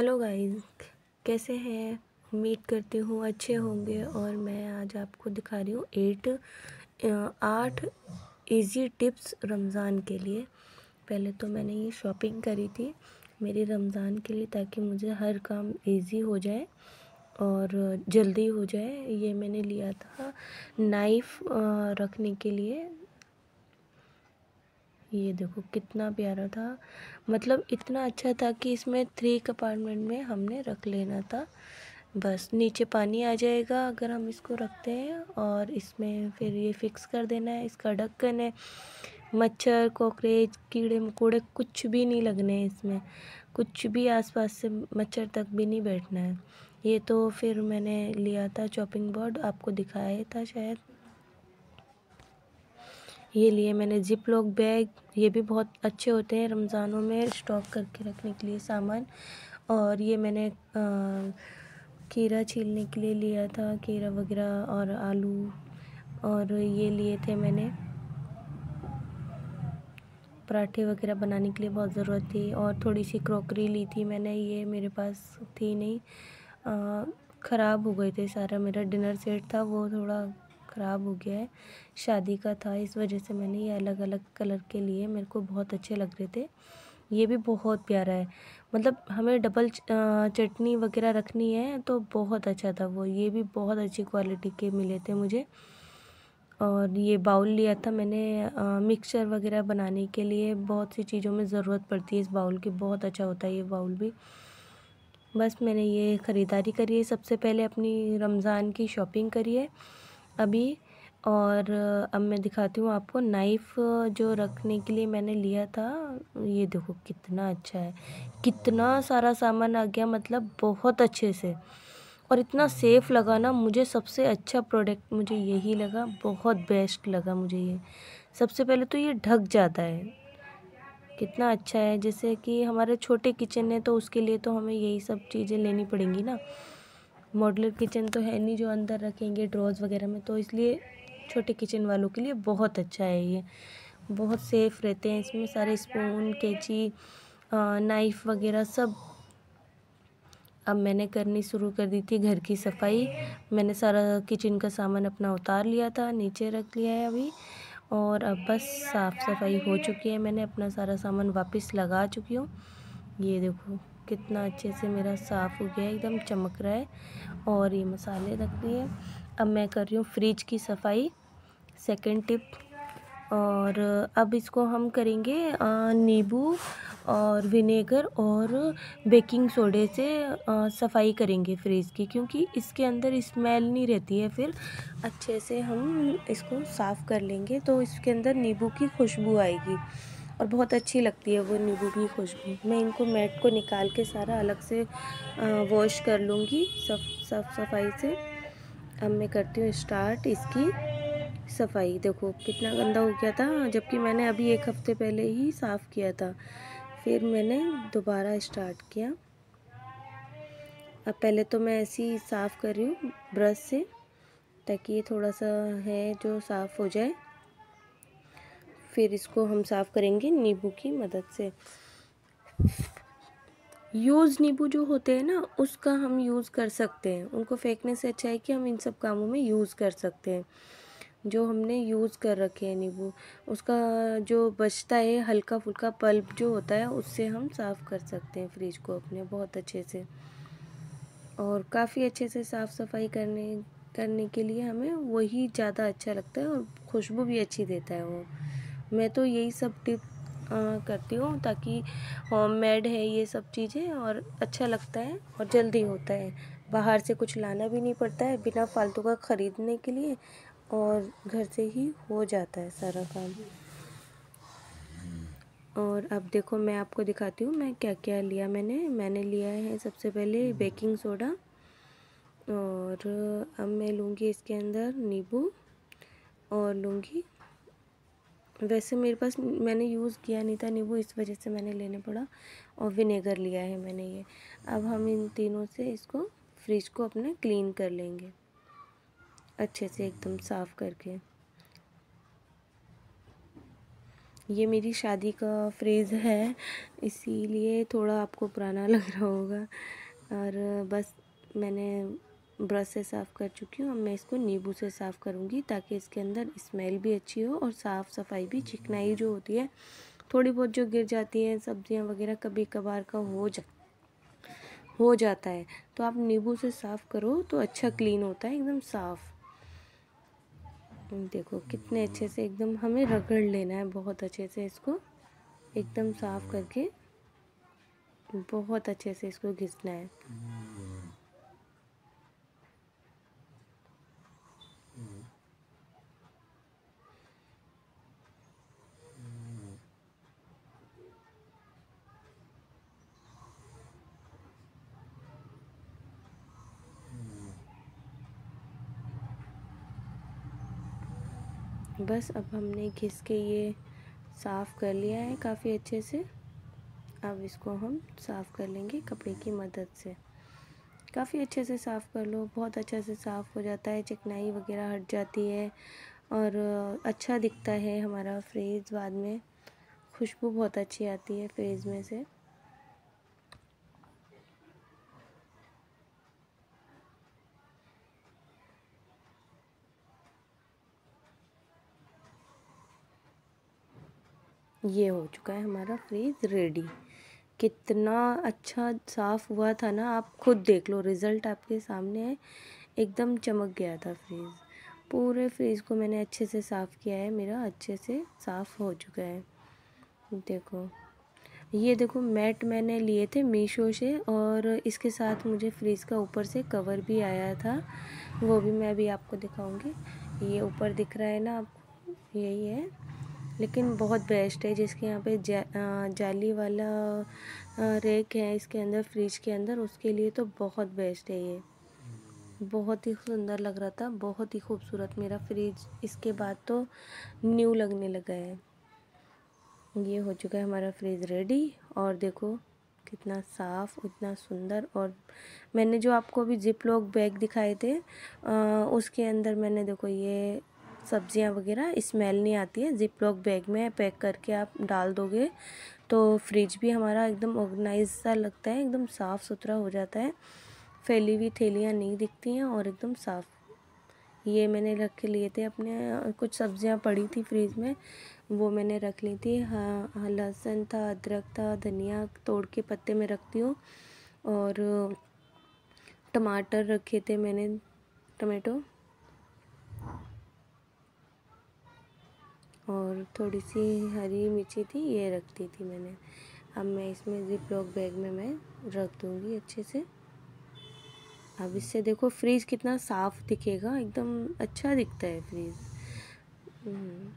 Hello guys कैसे हैं? उम्मीद करती हूँ अच्छे होंगे और मैं आज आपको दिखा रही हूँ एट आठ इजी टिप्स रमज़ान के लिए। पहले तो मैंने ये शॉपिंग करी थी मेरी रमज़ान के लिए ताकि मुझे हर काम इजी हो जाए और जल्दी हो जाए। ये मैंने लिया था नाइफ़ रखने के लिए। ये देखो कितना प्यारा था। मतलब इतना अच्छा था कि इसमें थ्री कंपार्टमेंट में हमने रख लेना था। बस नीचे पानी आ जाएगा अगर हम इसको रखते हैं और इसमें फिर ये फिक्स कर देना है। इसका ढक्कन है, मच्छर कॉकरेज कीड़े, मकोड़े कुछ भी नहीं लगने हैं इसमें। कुछ भी आसपास से मच्छर तक भी नहीं बैठना है। ये तो फिर मैंने लिया था चॉपिंग बोर्ड आपको दिखाया था शायद। ये लिए मैंने जिप लॉक बैग ये भी बहुत अच्छे होते हैं रमज़ानों में स्टॉक करके रखने के लिए सामान। और ये मैंने आ, खीरा छीलने के लिए लिया था खीरा वगैरह और आलू और ये लिए थे मैंने। पराठे वगैरह बनाने के लिए बहुत ज़रूरत थी और थोड़ी सी क्रॉकरी ली थी मैंने ये मेरे पास थी नहीं। ख़राब हो गए थे सारा मेरा डिनर सेट था वो थोड़ा ख़राब हो गया है। शादी का था, इस वजह से मैंने ये अलग अलग कलर के लिए मेरे को बहुत अच्छे लग रहे थे। ये भी बहुत प्यारा है। मतलब हमें डबल चटनी वगैरह रखनी है तो बहुत अच्छा था वो। ये भी बहुत अच्छी क्वालिटी के मिले थे मुझे। और ये बाउल लिया था मैंने मिक्सचर वगैरह बनाने के लिए। बहुत सी चीज़ों में ज़रूरत पड़ती है इस बाउल की। बहुत अच्छा होता है ये बाउल भी। बस मैंने ये ख़रीदारी करी है। सबसे पहले अपनी रमज़ान की शॉपिंग करी है। अभी और अब मैं दिखाती हूँ आपको। नाइफ़ जो रखने के लिए मैंने लिया था, ये देखो कितना अच्छा है। कितना सारा सामान आ गया मतलब बहुत अच्छे से। और इतना सेफ़ लगा ना, मुझे सबसे अच्छा प्रोडक्ट मुझे यही लगा, बहुत बेस्ट लगा मुझे ये। सबसे पहले तो ये ढक जाता है। कितना अच्छा है, जैसे कि हमारे छोटे किचन है तो उसके लिए तो हमें यही सब चीज़ें लेनी पड़ेंगी ना। मॉडलर किचन तो है नहीं जो अंदर रखेंगे ड्रॉज वगैरह में तो इसलिए छोटे किचन वालों के लिए बहुत अच्छा है ये। बहुत सेफ़ रहते हैं इसमें, सारे स्पून कैची नाइफ़ वगैरह सब। अब मैंने करनी शुरू कर दी थी घर की सफ़ाई। मैंने सारा किचन का सामान अपना उतार लिया था, नीचे रख लिया है अभी। और अब बस साफ़ सफ़ाई हो चुकी है, मैंने अपना सारा सामान वापस लगा चुकी हूँ। ये देखो। कितना अच्छे से मेरा साफ़ हो गया, एकदम चमक रहा है और ये मसाले रख दिए अब मैं कर रही हूँ फ्रिज की सफ़ाई सेकंड टिप और अब इसको हम करेंगे नींबू और विनेगर और बेकिंग सोडे से सफ़ाई करेंगे फ्रिज की, क्योंकि इसके अंदर स्मेल नहीं रहती है, फिर अच्छे से हम इसको साफ़ कर लेंगे तो इसके अंदर नींबू की खुशबू आएगी। और बहुत अच्छी लगती है वो नींबू की खुशबू। मैं इनको मैट को निकाल के सारा अलग से वॉश कर लूँगी सब साफ़ सफ़ाई से। अब मैं करती हूँ स्टार्ट इसकी सफ़ाई। देखो कितना गंदा हो गया था, जबकि मैंने अभी एक हफ़्ते पहले ही साफ़ किया था। फिर मैंने दोबारा स्टार्ट किया। अब पहले तो मैं ऐसे ही साफ़ कर रही हूँ ब्रश से, ताकि ये थोड़ा सा है जो साफ़ हो जाए। फिर इसको हम साफ़ करेंगे नींबू की मदद से। यूज़ नींबू जो होते हैं ना, उसका हम यूज़ कर सकते हैं। उनको फेंकने से अच्छा है कि हम इन सब कामों में यूज़ कर सकते हैं। जो हमने यूज़ कर रखे हैं नींबू, उसका जो बचता है हल्का फुल्का पल्प जो होता है, उससे हम साफ़ कर सकते हैं फ्रिज को अपने बहुत अच्छे से। और काफ़ी अच्छे से साफ़ सफ़ाई करने करने के लिए हमें वही ज़्यादा अच्छा लगता है और खुशबू भी अच्छी देता है वो। मैं तो यही सब टिप करती हूँ ताकि होम मेड है ये सब चीज़ें और अच्छा लगता है और जल्दी होता है। बाहर से कुछ लाना भी नहीं पड़ता है बिना फालतू का ख़रीदने के लिए और घर से ही हो जाता है सारा काम। और अब देखो मैं आपको दिखाती हूँ मैं क्या क्या लिया मैंने। मैंने लिया है सबसे पहले बेकिंग सोडा और अब मैं लूँगी इसके अंदर नींबू और लूँगी वैसे मेरे पास मैंने यूज़ किया नहीं था नींबू इस वजह से मैंने लेने पड़ा और विनेगर लिया है मैंने ये। अब हम इन तीनों से इसको फ्रिज को अपने क्लीन कर लेंगे। अच्छे से एकदम साफ़ करके। ये मेरी शादी का फ्रेज़ है, इसीलिए थोड़ा आपको पुराना लग रहा होगा। और बस मैंने ब्रश से साफ़ कर चुकी हूँ। अब मैं इसको नींबू से साफ़ करूँगी ताकि इसके अंदर स्मेल भी अच्छी हो और साफ़ सफ़ाई भी चिकनाई जो होती है, थोड़ी बहुत जो गिर जाती है, सब्ज़ियाँ वगैरह कभी कभार का हो जा, हो जाता है। तो आप नींबू से साफ़ करो तो अच्छा क्लीन होता है, एकदम साफ़। देखो कितने अच्छे से एकदम हमें रगड़ लेना है, बहुत अच्छे से इसको एकदम साफ़ करके, बहुत अच्छे से इसको घिसना है। बस अब हमने घिस के ये साफ़ कर लिया है काफ़ी अच्छे से। अब इसको हम साफ़ कर लेंगे कपड़े की मदद से। काफ़ी अच्छे से साफ़ कर लो, बहुत अच्छे से साफ़ हो जाता है, चिकनाई वगैरह हट जाती है और अच्छा दिखता है हमारा फ्रेज़ बाद में। खुशबू बहुत अच्छी आती है फ्रेज़ में से। ये हो चुका है हमारा फ्रीज रेडी कितना अच्छा साफ़ हुआ था ना, आप खुद देख लो रिज़ल्ट आपके सामने है एकदम चमक गया था फ्रीज़ पूरे फ्रीज़ को मैंने अच्छे से साफ़ किया है, मेरा अच्छे से साफ़ हो चुका है. देखो, ये देखो मैट मैंने लिए थे मीशो से और इसके साथ मुझे फ्रीज़ का ऊपर से कवर भी आया था, वो भी मैं अभी आपको दिखाऊँगी. ये ऊपर दिख रहा है ना आपको, यही है. लेकिन बहुत बेस्ट है जिसके यहाँ पे जा, जाली वाला रेक है इसके अंदर फ्रिज के अंदर उसके लिए तो बहुत बेस्ट है ये। बहुत ही सुंदर लग रहा था बहुत ही खूबसूरत मेरा फ्रिज इसके बाद तो न्यू लगने लगा है। ये हो चुका है हमारा फ्रिज रेडी और देखो कितना साफ़ इतना सुंदर। और मैंने जो आपको अभी जिप लॉक बैग दिखाए थे आ, उसके अंदर मैंने देखो ये सब्ज़ियाँ वगैरह स्मेल नहीं आती है। जिप लॉक बैग में पैक करके आप डाल दोगे तो फ्रिज भी हमारा एकदम ऑर्गेनाइज सा लगता है एकदम साफ़ सुथरा हो जाता है। फैली हुई थैलियाँ नहीं दिखती हैं और एकदम साफ़। ये मैंने रख के लिए थे अपने कुछ सब्ज़ियाँ पड़ी थी फ्रिज में वो मैंने रख ली थी। हाँ, हाँ लहसुन था अदरक था धनिया तोड़ के पत्ते में रखती हूँ। और टमाटर रखे थे मैंने टमाटो। और थोड़ी सी हरी मिर्ची थी, ये रख दी थी मैंने। अब मैं इसमें जिप लॉक बैग में मैं रख दूँगी अच्छे से। अब इससे देखो फ्रीज कितना साफ़ दिखेगा, एकदम अच्छा दिखता है फ्रीज हम्म।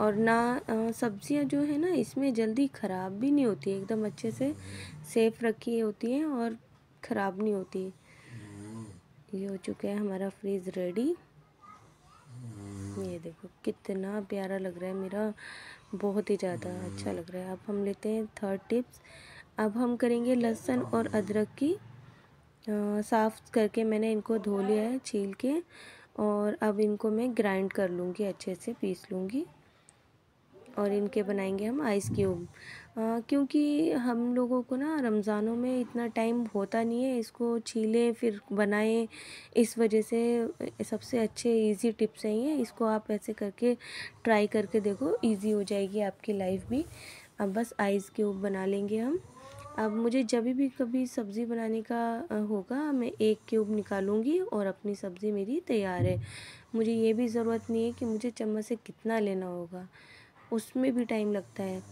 और ना सब्ज़ियाँ जो है ना, इसमें जल्दी ख़राब भी नहीं होती, एकदम अच्छे से सेफ़ रखी होती हैं और ख़राब नहीं होती। ये हो चुका है हमारा फ्रीज़ रेडी ये देखो, कितना प्यारा लग रहा है मेरा। बहुत ही ज़्यादा अच्छा लग रहा है। अब हम लेते हैं थर्ड टिप्स अब हम करेंगे लहसुन और अदरक की साफ़ करके मैंने इनको धो लिया है, छील के। और अब इनको मैं ग्राइंड कर लूँगी, अच्छे से पीस लूँगी। और इनके बनाएँगे हम आइस क्यूब क्योंकि हम लोगों को ना रमज़ानों में इतना टाइम होता नहीं है, इसको छीलें, फिर बनाएँ। इस वजह से सबसे अच्छे इजी टिप्स हैं ये। इसको आप ऐसे करके ट्राई करके देखो इजी हो जाएगी आपकी लाइफ भी। अब बस आइस क्यूब बना लेंगे हम। अब मुझे जब भी कभी सब्ज़ी बनाने का होगा, मैं एक क्यूब निकालूँगी और अपनी सब्ज़ी मेरी तैयार है। मुझे ये भी ज़रूरत नहीं है कि मुझे चम्मच से कितना लेना होगा। उसमें भी टाइम लगता है।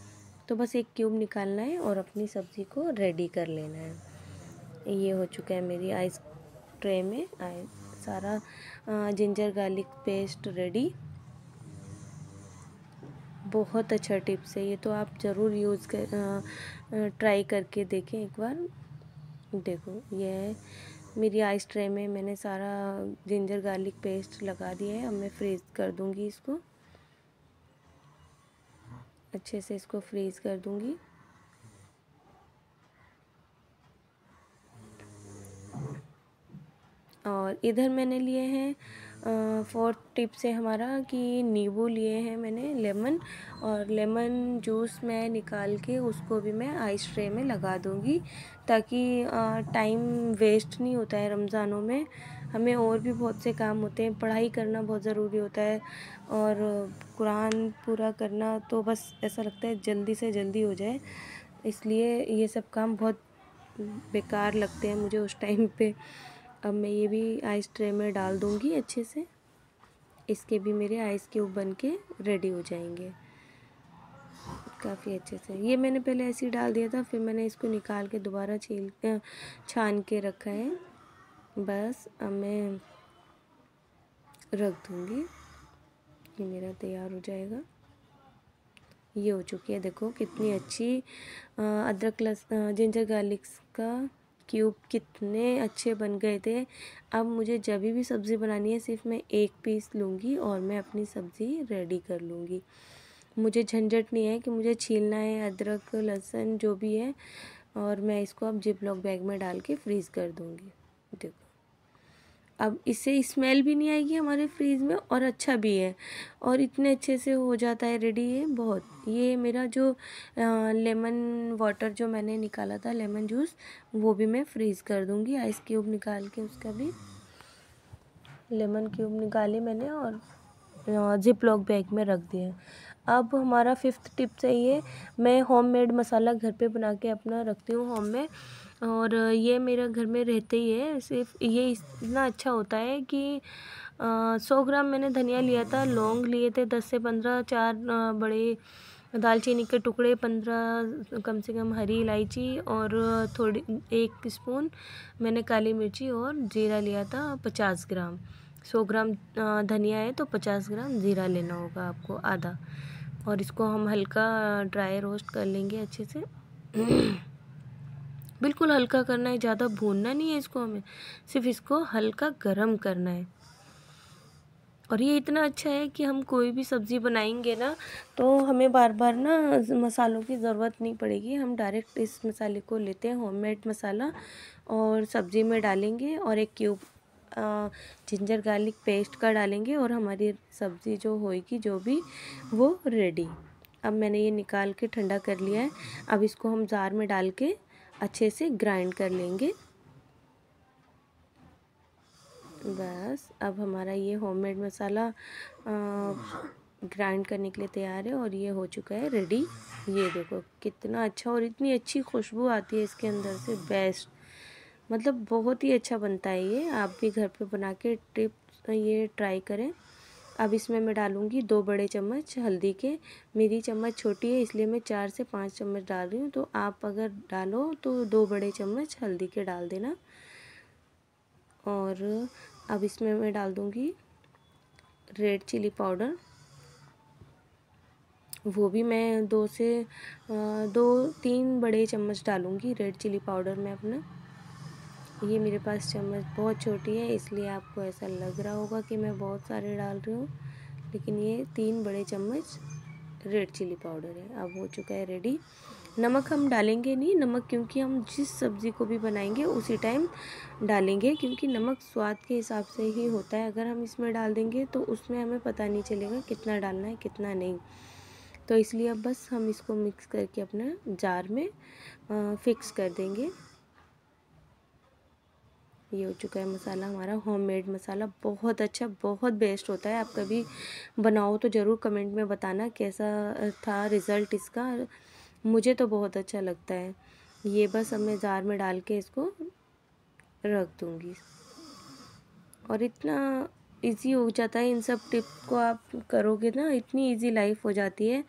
तो बस एक क्यूब निकालना है और अपनी सब्ज़ी को रेडी कर लेना है। ये हो चुका है मेरी आइस ट्रे में। आए सारा जिंजर गार्लिक पेस्ट रेडी। बहुत अच्छा टिप्स है ये तो आप ज़रूर यूज़ कर ट्राई करके देखें एक बार। देखो, ये है मेरी आइस ट्रे में मैंने सारा जिंजर गार्लिक पेस्ट लगा दिया है। अब मैं फ्रीज़ कर दूँगी इसको। अच्छे से इसको फ्रीज़ कर दूँगी। और इधर मैंने लिए हैं फोर्थ टिप्स है हमारा कि नींबू लिए हैं मैंने लेमन और लेमन जूस मैं निकाल के उसको भी मैं आइस ट्रे में लगा दूँगी, ताकि टाइम वेस्ट नहीं होता है रमज़ानों में। हमें और भी बहुत से काम होते हैं। पढ़ाई करना बहुत ज़रूरी होता है और कुरान पूरा करना तो बस ऐसा लगता है जल्दी से जल्दी हो जाए। इसलिए ये सब काम बहुत बेकार लगते हैं मुझे उस टाइम पे। अब मैं ये भी आइस ट्रे में डाल दूँगी अच्छे से। इसके भी मेरे आइस क्यूब बन के रेडी हो जाएँगे। काफ़ी अच्छे से। ये मैंने पहले ऐसे ही डाल दिया था, फिर मैंने इसको निकाल के दोबारा छील छान के रखा है। बस अब मैं रख दूँगी। ये मेरा तैयार हो जाएगा। ये हो चुकी है। देखो कितनी अच्छी अदरक लस जिंजर गार्लिक्स का क्यूब कितने अच्छे बन गए थे। अब मुझे जब भी सब्ज़ी बनानी है, सिर्फ़ मैं एक पीस लूँगी और मैं अपनी सब्ज़ी रेडी कर लूँगी। मुझे झंझट नहीं है कि मुझे छीलना है अदरक, लहसुन, जो भी है और मैं इसको अब जिप लॉक बैग में डाल के फ्रीज़ कर दूँगी। देखो। अब इससे स्मेल भी नहीं आएगी हमारे फ्रीज़ में और अच्छा भी है। और इतने अच्छे से हो जाता है रेडी ये बहुत। ये मेरा जो लेमन वाटर जो मैंने निकाला था लेमन जूस वो भी मैं फ्रीज़ कर दूँगी। आइस क्यूब निकाल के उसका भी लेमन क्यूब निकाली मैंने और जिप लॉक बैग में रख दिया अब हमारा फिफ्थ टिप्स है ये मैं होममेड मसाला घर पे बना के अपना रखती हूँ होम में। और ये मेरा घर में रहते ही है। सिर्फ़ ये इतना अच्छा होता है कि सौ ग्राम मैंने धनिया लिया था, लौंग लिए थे दस से पंद्रह, चार बड़े दालचीनी के टुकड़े, पंद्रह, कम से कम हरी इलायची और थोड़ी, एक स्पून मैंने काली मिर्ची और जीरा लिया था पचास ग्राम। सौ ग्राम धनिया है तो पचास ग्राम ज़ीरा लेना होगा आपको आधा। और इसको हम हल्का ड्राई रोस्ट कर लेंगे अच्छे से। बिल्कुल हल्का करना है, ज़्यादा भूनना नहीं है इसको हमें, सिर्फ़ इसको हल्का गरम करना है। और ये इतना अच्छा है कि हम कोई भी सब्ज़ी बनाएँगे ना तो हमें बार बार ना मसालों की ज़रूरत नहीं पड़ेगी। हम डायरेक्ट इस मसाले को लेते हैं, होममेड मसाला, और सब्ज़ी में डालेंगे, और एक क्यूब जिंजर गार्लिक पेस्ट का डालेंगे, और हमारी सब्ज़ी जो होएगी, जो भी, वो रेडी अब मैंने ये निकाल के ठंडा कर लिया है। अब इसको हम जार में डाल के अच्छे से ग्राइंड कर लेंगे। बस, अब हमारा ये होममेड मसाला ग्राइंड करने के लिए तैयार है और ये हो चुका है रेडी ये देखो, कितना अच्छा और इतनी अच्छी खुशबू आती है इसके अंदर से बेस्ट मतलब बहुत ही अच्छा बनता है ये। आप भी घर पे बना के टिप ये ट्राई करें। अब इसमें मैं डालूँगी दो बड़े चम्मच हल्दी के। मेरी चम्मच छोटी है, इसलिए मैं चार से पाँच चम्मच डाल रही हूँ। तो आप अगर डालो तो दो बड़े चम्मच हल्दी के डाल देना। और अब इसमें मैं डाल दूँगी रेड चिली पाउडर। वो भी मैं दो से दो, तीन बड़े चम्मच डालूँगी रेड चिली पाउडर में अपना। ये मेरे पास चम्मच बहुत छोटी है, इसलिए आपको ऐसा लग रहा होगा कि मैं बहुत सारे डाल रही हूँ। लेकिन ये तीन बड़े चम्मच रेड चिली पाउडर है। अब हो चुका है रेडी नमक हम डालेंगे नहीं, नमक क्योंकि हम जिस सब्ज़ी को भी बनाएँगे, उसी टाइम डालेंगे, क्योंकि नमक स्वाद के हिसाब से ही होता है। अगर हम इसमें डाल देंगे तो उसमें हमें पता नहीं चलेगा कितना डालना है, कितना नहीं। तो इसलिए अब बस हम इसको मिक्स करके अपना जार में फिक्स कर देंगे। ये हो चुका है मसाला हमारा होममेड मसाला बहुत अच्छा बहुत बेस्ट होता है। आप कभी बनाओ तो ज़रूर कमेंट में बताना कैसा था रिज़ल्ट इसका। मुझे तो बहुत अच्छा लगता है। ये बस अब मैं जार में डाल के इसको रख दूँगी। और इतना इजी हो जाता है। इन सब टिप को आप करोगे ना, इतनी इजी लाइफ हो जाती है।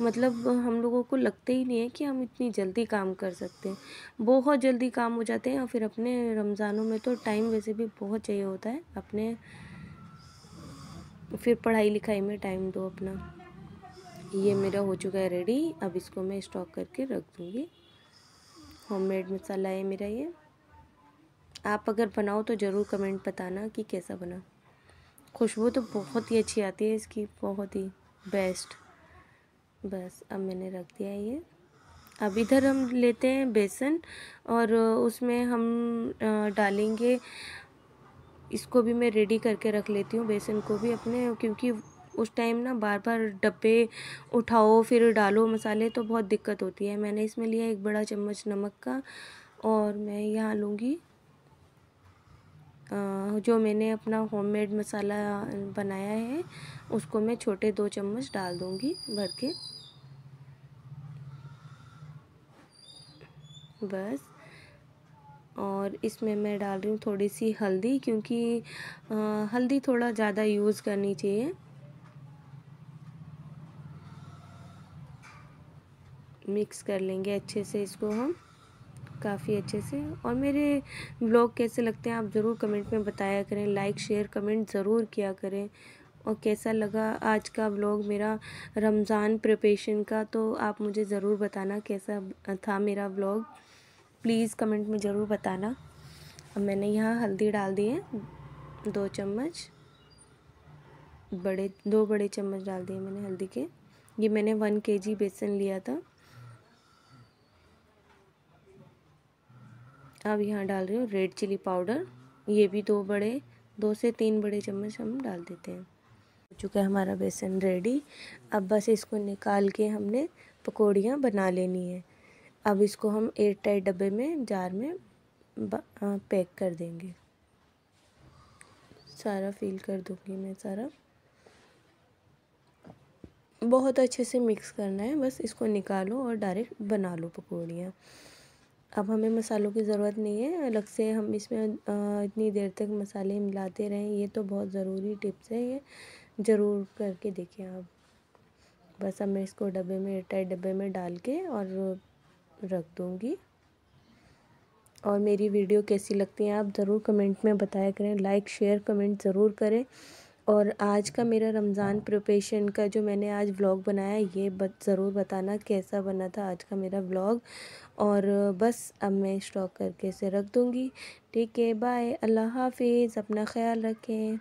मतलब हम लोगों को लगते ही नहीं है कि हम इतनी जल्दी काम कर सकते हैं। बहुत जल्दी काम हो जाते हैं और फिर अपने रमज़ानों में तो टाइम वैसे भी बहुत चाहिए होता है। अपने, फिर पढ़ाई लिखाई में टाइम दो अपना। ये मेरा हो चुका है रेडी अब इसको मैं स्टॉक करके रख दूँगी। होममेड मसाला है मेरा ये। आप अगर बनाओ तो ज़रूर कमेंट बताना कि कैसा बना। खुशबू तो बहुत ही अच्छी आती है इसकी, बहुत ही बेस्ट बस, अब मैंने रख दिया ये। अब इधर हम लेते हैं बेसन और उसमें हम डालेंगे, इसको भी मैं रेडी करके रख लेती हूँ बेसन को भी अपने, क्योंकि उस टाइम ना बार बार डब्बे उठाओ, फिर डालो मसाले तो बहुत दिक्कत होती है। मैंने इसमें लिया एक बड़ा चम्मच नमक का और मैं यहाँ लूँगी जो मैंने अपना होममेड मसाला बनाया है, उसको मैं छोटे दो चम्मच डाल दूँगी भर के। बस। और इसमें मैं डाल रही हूँ थोड़ी सी हल्दी, क्योंकि हल्दी थोड़ा ज़्यादा यूज़ करनी चाहिए। मिक्स कर लेंगे अच्छे से इसको हम। काफ़ी अच्छे से। और मेरे ब्लॉग कैसे लगते हैं आप ज़रूर कमेंट में बताया करें। लाइक, शेयर, कमेंट ज़रूर किया करें। और कैसा लगा आज का ब्लॉग मेरा रमज़ान प्रिपरेशन का तो आप मुझे ज़रूर बताना कैसा था मेरा ब्लॉग। प्लीज़ कमेंट में ज़रूर बताना। अब मैंने यहाँ हल्दी डाल दी है, दो चम्मच। बड़े, दो बड़े चम्मच डाल दिए मैंने हल्दी के। ये मैंने वन केजी बेसन लिया था। अब यहाँ डाल रही हूँ रेड चिली पाउडर ये भी दो बड़े, दो से तीन बड़े चम्मच हम डाल देते हैं। हो चुका है हमारा बेसन रेडी अब बस इसको निकाल के हमने पकौड़ियाँ बना लेनी है। अब इसको हम एयर टाइट डब्बे में, जार में पैक कर देंगे। सारा फील कर दूँगी मैं सारा। बहुत अच्छे से मिक्स करना है, बस इसको निकालो और डायरेक्ट बना लो पकौड़ियाँ। अब हमें मसालों की ज़रूरत नहीं है, अलग से हम इसमें इतनी देर तक मसाले मिलाते रहें, ये तो बहुत ज़रूरी टिप्स है, ये ज़रूर करके देखें आप। बस अब मैं इसको डब्बे में एयरटाइट डब्बे में डाल के और रख दूँगी। और मेरी वीडियो कैसी लगती है आप ज़रूर कमेंट में बताया करें, लाइक, शेयर, कमेंट ज़रूर करें। और आज का मेरा रमज़ान प्रिपरेशन का जो मैंने आज व्लॉग बनाया, ये ज़रूर बताना कैसा बना था आज का मेरा व्लॉग। और बस अब मैं स्टॉक करके इसे रख दूँगी। ठीक है, बाय। अल्लाह हाफिज़। अपना ख्याल रखें।